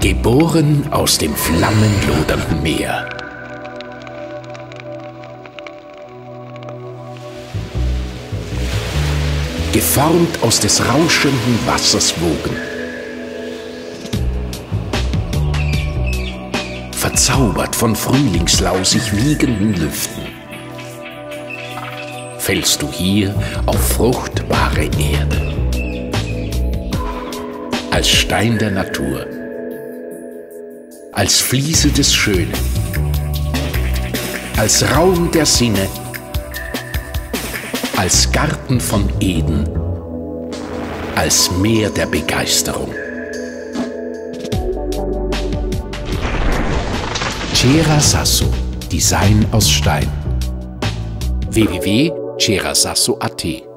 Geboren aus dem flammenlodernden Meer. Geformt aus des rauschenden Wassers Wogen. Verzaubert von frühlingslausig wiegenden Lüften. Fällst du hier auf fruchtbare Erde. Als Stein der Natur als Fliese des Schönen, als Raum der Sinne, als Garten von Eden, als Meer der Begeisterung. Cera Sasso, Design aus Stein. www.cerasasso.at